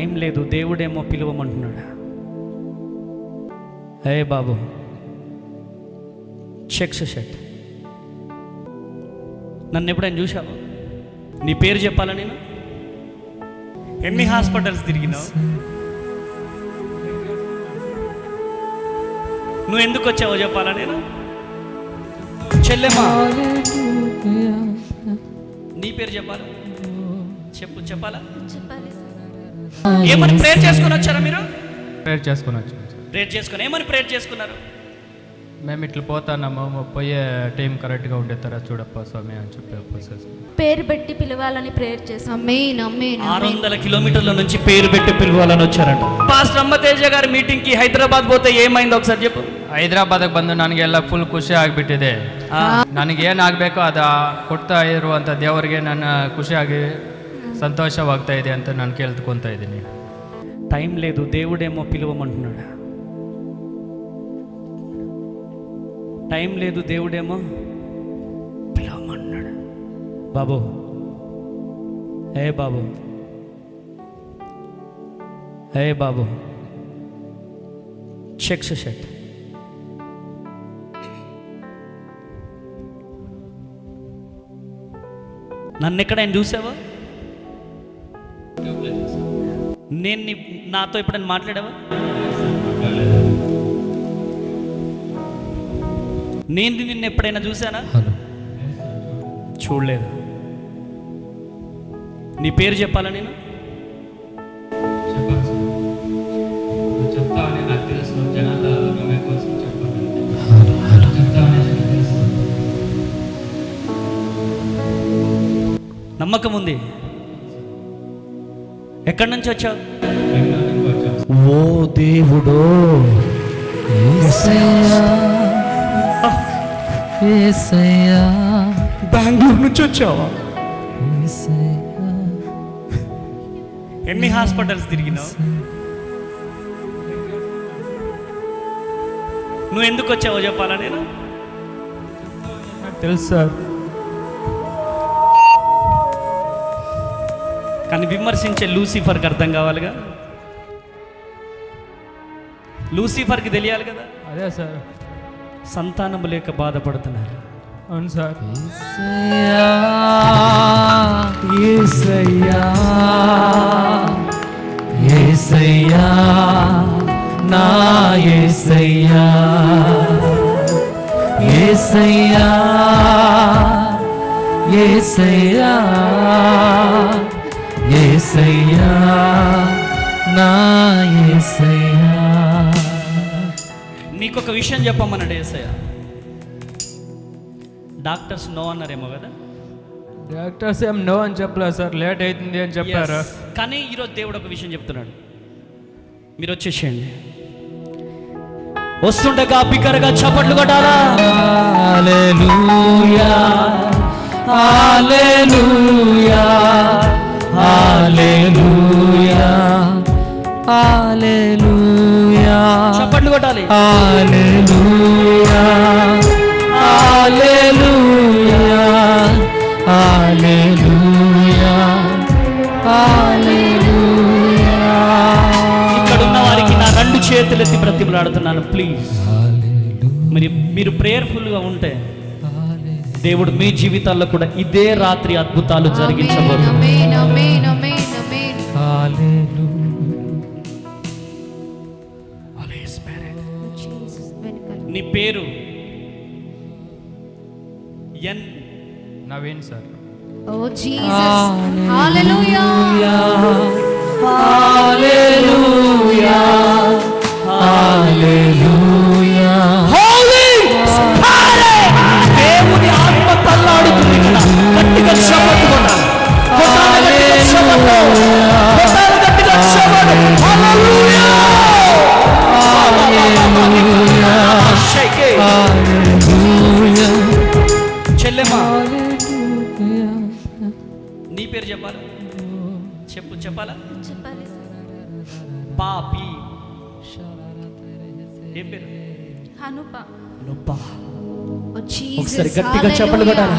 Time లేదు దేవుడేమో పిలువమంటున్నాడు? ఏ బాబు checks shirt నన్ను ఎప్పుడైనా చూసావు నీ పేరు చెప్పాలా నేను? ఎన్ని హాస్పిటల్స్ తిరిగినావు? నువ్వు ఎందుకు వచ్చావో చెప్పాలా నేను? చెల్లెమ్మా. నీ పేరు చెప్పాలా? చెప్పు చెప్పాలా? చెప్పాలి. ఏమని ప్రేయర్ చేసుకుని వచ్చారా మీరు? ప్రేయర్ చేసుకుని వచ్చారు ప్రేయర్ చేసుకుని ఏమని ప్రేయర్ చేసుకున్నారు? మేము ఇట్లా పోతానమ్మా పోయే టైం కరెక్ట్గా ఉండేతారా చూడప్ప స్వామి అని చెప్పి పేరు పెట్టి పిలవాలని ప్రేయర్ చేసాం. ఆరు వందల కిలోమీటర్ల నుంచి పేరు పెట్టి పిలవాలని వచ్చారంట. పాస్టర్ అమ్మతేజ గారి మీటింగ్కి హైదరాబాద్ పోతే ఏమైంది ఒకసారి చెప్పు. ಹೈದರಾಬಾದ್ ಬಂದು ನನಗೆ ಎಲ್ಲ ಫುಲ್ ಖುಷಿ ಆಗಿಬಿಟ್ಟಿದೆ కొడతా ಅದು అంత ಇರುವಂಥ నన్ను ఖుషి ఆగి ಸಂತೋಷವಾಗ್ತಾ ಇದೆ ಅಂತ ನಾನು ಕೇಳ್ಕೊತಾ ಇದ್ದೀನಿ టైం లేదు దేవుడేమో పిలువమంటున్నాడు టైం లేదు దేవుడేమో పిలవమంటున్నాడు బాబు ఏ బాబు ఏ బాబు చెక్స్ షర్ట్ నన్ను ఎక్కడైనా చూసావా నేను నీ నాతో ఎప్పుడైనా మాట్లాడావా? నేను నిన్ను ఎప్పుడైనా చూసానా చూడలేదు. నీ పేరు చెప్పాలా నేను? నమ్మకం ఉంది. ఎక్కడి నుంచి వచ్చావు? ఓ దేవుడు బెంగళూరు నుంచి వచ్చావా? ఎన్ని హాస్పిటల్స్ తిరిగినావు? నువ్వు ఎందుకు వచ్చావో చెప్పాలా నేను? తెలుసు సార్. కానీ విమర్శించే లూసిఫర్కి అర్థం కావాలిగా? లూసిఫర్కి తెలియాలి కదా? అదే సార్. సంతానం లేక బాధపడుతున్నారు. అవును సార్. ఏసయ్యా నా ఏసయ్యా ఏసయ్యా ఏసయ్యా. ఏసయ్యా నా ఏసయ్యా. నీకు ఒక విషయం చెప్పమన్నాడు ఏసయ్య. డాక్టర్స్ నో అన్నారేమో కదా? డాక్టర్స్ ఏం నో అని చెప్పలేదు సార్ లేట్ అవుతుంది అని చెప్పారు. కానీ ఈరోజు దేవుడు ఒక విషయం చెప్తున్నాడు. మీరు వచ్చేసేయండి. వస్తుండగా బిగ్గరగా చప్పట్లు కొట్టాలా? హల్లెలూయా హల్లెలూయా హల్లెలూయా హల్లెలూయా చప్పట్లు కొట్టాలి. హల్లెలూయా హల్లెలూయా హల్లెలూయా హల్లెలూయా. ఇక్కడ ఉన్న వారికి నా రెండు చేతులెత్తి బ్రతిమలాడుతున్నాను ప్లీజ్ మరి మీరు ప్రేయర్ఫుల్గా ఉంటే దేవుడు మీ జీవితాల్లో కూడా ఇదే రాత్రి అద్భుతాలు వెనకాల. నీ పేరు? N Naveen sir. Oh Jesus hallelujah చెప్పాలా చెప్పాలి పాపి ఏం పేరు హనుప నొప్పా ఓ జీసస్ ఒకసారి గట్టిగా చప్పట్లు కొట్టాలి.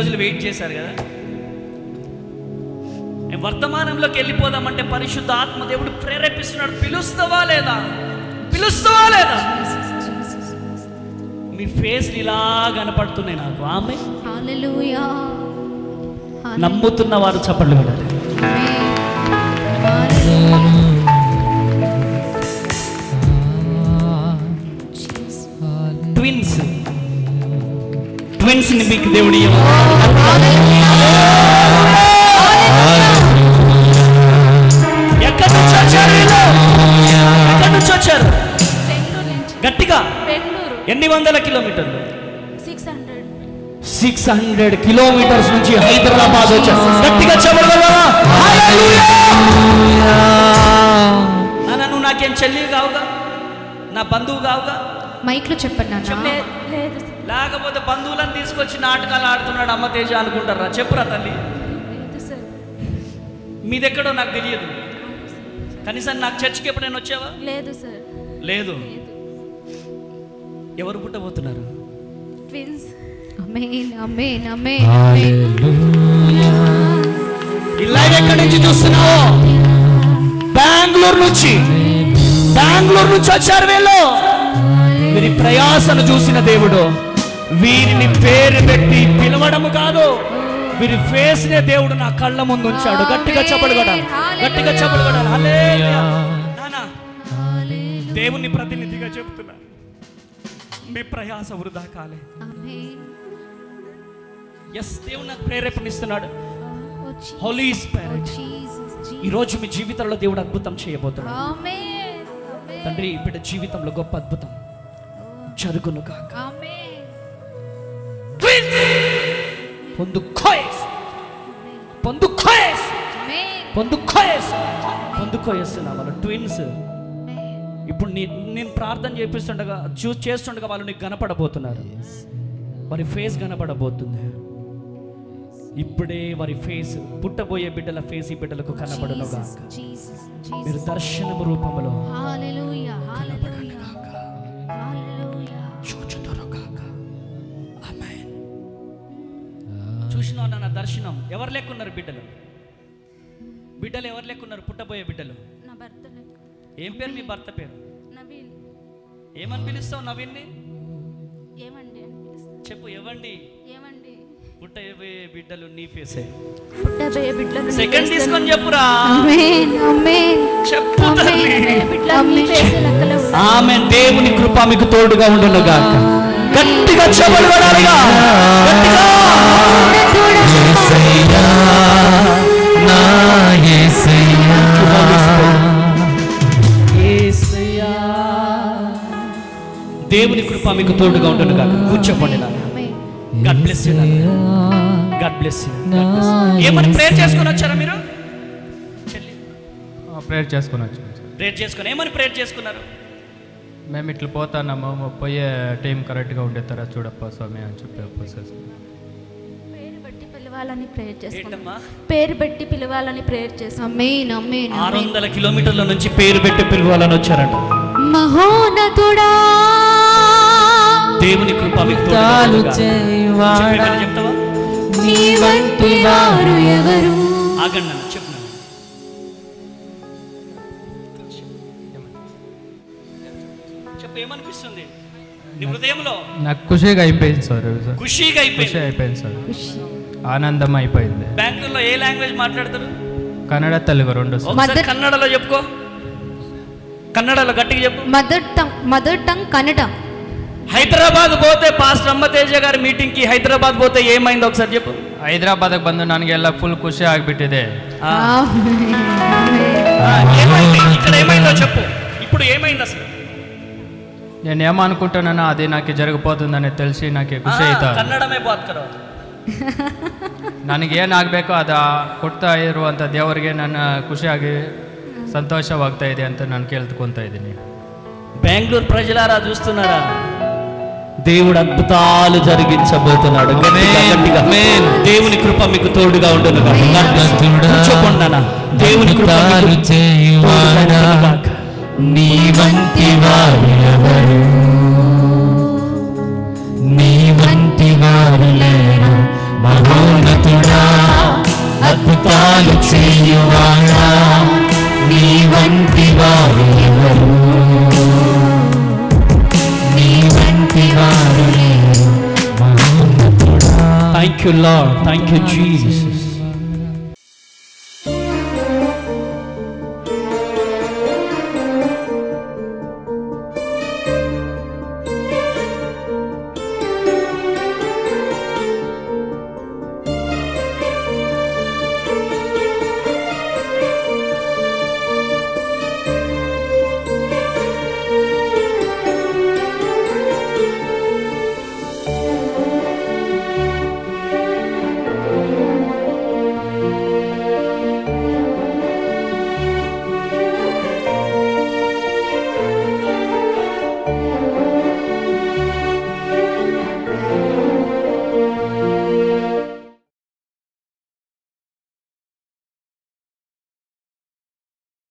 రోజులు వెయిట్ చేశారు కదా? వర్తమానంలోకి వెళ్ళిపోదామంటే పరిశుద్ధ ఆత్మ దేవుడు ప్రేరేపిస్తున్నాడు. పిలుస్తావా లేదా? పిలుస్తావా లేదా? మీ ఫేస్ ఇలా కనపడుతున్నాయి నాకు. ఆమె నమ్ముతున్న వారు చప్పట్లు కొట్టాలి. ట్విన్స్ని మీకు దేవుడు ఎక్కడి నుంచి వచ్చారు? ఎక్కడి నుంచి గట్టిగా ఎన్ని వందల కిలోమీటర్లు? Six hundred six hundred kilometres నుంచి హైదరాబాద్ వచ్చారు గట్టిగా నువ్వు నాకేం చెల్లి కావుగా? నా బంధువు కావుగా? మైక్లో చెప్పండి నాన్న. లేకపోతే బంధువులను తీసుకొచ్చి నాటకాలు ఆడుతున్నాడు అమ్మ తేజ అనుకుంటారా? చెప్పురా తల్లి. మీదెక్కడో నాకు తెలియదు. కనీసం నాకు చర్చికి ఎప్పుడైనా వచ్చావా? లేదు సార్. లేదు. ఎవరు పుట్టబోతున్నారు? ట్విన్స్. అమేన్ అమేన్ అమేన్ అమేన్ ఈ లైవ్ ఎక్కడి నుంచి చూస్తున్నావు? బెంగళూరు నుంచి. బెంగళూరు నుంచి వచ్చారు వీళ్ళు. వీరి ప్రయాసను చూసిన దేవుడు వీరిని పేరు పెట్టి పిలవడం కాదు వీరి ఫేస్ నే దేవుడు నా కళ్ళ ముందు ఉంచాడు. గట్టిగా చెప్పడు కూడా గట్టిగా చెప్పడు కూడా దేవుని ప్రతినిధిగా చెప్తున్నా. మీ ప్రయాస వృధా కాలే. ఎస్ దేవుడు నాకు ప్రేరేపణిస్తున్నాడు. హోలీ స్పిరిట్ జీసస్ జీ- ఈ రోజు మీ జీవితంలో దేవుడు అద్భుతం చేయబోతున్నాడు. తండ్రి బిడ్డ జీవితంలో గొప్ప అద్భుతం. జరుగును కాక ఆమేన్. పొందుకోయేసు పొందుకోయేసు పొందుకోయేసు పొందుకోయేస్తున్నా వాళ్ళు ట్విన్స్ ఇప్పుడు నీ నేను ప్రార్థన చేపిస్తుండగా చూస్ చేస్తుండగా వాళ్ళు నీకు కనపడబోతున్నారు. వారి ఫేస్ కనపడబోతుంది. ఇప్పుడే వారి ఫేస్ పుట్టబోయే బిడ్డల ఫేస్ ఈ బిడ్డలకు జీసస్ మీరు దర్శనము రూపంలో చూసినా నా దర్శనం. ఎవరు లెక్కున్నారు బిడ్డలు? బిడ్డలు ఎవరు లెక్కున్నారు పుట్టబోయే బిడ్డలు? నా భర్త ఏం పేరు మీ భర్త పేరు? నవీన్. ఏమని పిలుస్తావు నవీన్ని? ఏమండి చెప్పు ఎవండి ఏమండి? పుట్టబోయే బిడ్డలు నీ ఫేసే పుట్టబోయే బిడ్డలు సెకండ్ తీసుకొని చెప్పురా. ఆమేన్ ఆమేన్ చెప్పు తల్లి. బిడ్డలు నీ ఫేస్ లెక్కలే ఉన్నాయి. ఆమె దేవుని కృప మీకు తోడుగా ఉండును గాక గట్టిగా గట్టిగా. నా యేసయ్యా యేసయ్యా. దేవుని కృప మీకు తోడుగా ఉండును గాక. కూర్చోపండి God bless you God bless you ఏమని ప్రేయర్ చేసుకొని వచ్చారా మీరు? ప్రేయర్ చేసుకుని వచ్చాను. సార్ ప్రేయర్ చేసుకొని ఏమని ప్రేయర్ చేసుకున్నారు? మేము ఇట్లా పోతానమ్మా పోయే టైం కరెక్ట్గా ఉండేస్తారా చూడప్ప స్వామి అని చెప్పి పోసేసి పేరు బట్టి పిలవాలని ప్రేయర్ చేస్తాం. పేరు పెట్టి పిలవాలని ప్రేయర్ చేస్తాం. ఆమేన్ ఆమేన్ ఆరు వందల కిలోమీటర్ల నుంచి పేరు పెట్టి పిలవాలని వచ్చారంట. మహోన్నతుడా దేవుని కృప చెప్తావా? నీ వంటి వారు ఎవరు? ఆగండి నీ హృదయంలో నాకు ఖుషిగా అయిపోయింది సార్ సార్ ఖుషీగా ఖుషి అయిపోయింది అయిపోయింది సార్ ఆనందం అయిపోయింది బెంగళూరులో ఏ లాంగ్వేజ్ మాట్లాడతారు కన్నడ తెలుగు రెండు సార్ ఒకసారి మదర్- కన్నడలో చెప్పుకో కన్నడలో గట్టిగా చెప్పు mother tongue mother tongue Kannada Hyderabad పోతే పాస్టర్ అమ్మతేజ గారి మీటింగ్ కి హైదరాబాద్ పోతే ఏమైంది ఒకసారి చెప్పు ಹೈದರಾಬಾದ್ಗೆ ಬಂದು ನನಗೆಲ್ಲ ಫುಲ್ ಖುಷಿ ಆಗಿಬಿಟ್ಟಿದೆ ఆ, ఆ, ఏమైంది ఇక్కడ ఏమైందో నేను ఏమనుకుంటున్నానో అది నాకు జరగబోతుందని తెలిసి నాకు ಖುಷಿ ఆ, ಆಯ್ತಾ ಕನ್ನಡಮೇ ಬಾತ್ ಕರೋ ನನಗೆ ಏನಾಗಬೇಕೋ ಅದು ಕೊಡ್ತಾ ಇರುವಂಥ ದೇವರಿಗೆ ನನ್ನ ಖುಷಿಯಾಗಿ ಸಂತೋಷವಾಗ್ತಾ ಇದೆ ಅಂತ ನಾನು ಕೇಳ್ಕೊತಾ ಇದ್ದೀನಿ బెంగళూరు ప్రజలారా చూస్తున్నారా దేవుడు అద్భుతాలు జరిగించబోతున్నాడు గట్టిగా, Amen. గట్టిగా. Amen. దేవుని కృప మీకు తోడుగా ఉండును గాక. అద్భుతుడా, కూర్చోకుండా నాన్న. దేవుని కృప నీ వంటి వారు ఎవరు నీ వంటి వారు లేరు మహోన్నతుడా అద్భుతాలు చేయువాడా? నీ వంటి వారు ఎవరు నీ వంటి వారు లేరు మహోన్నతుడా? Thank you Lord thank you Jesus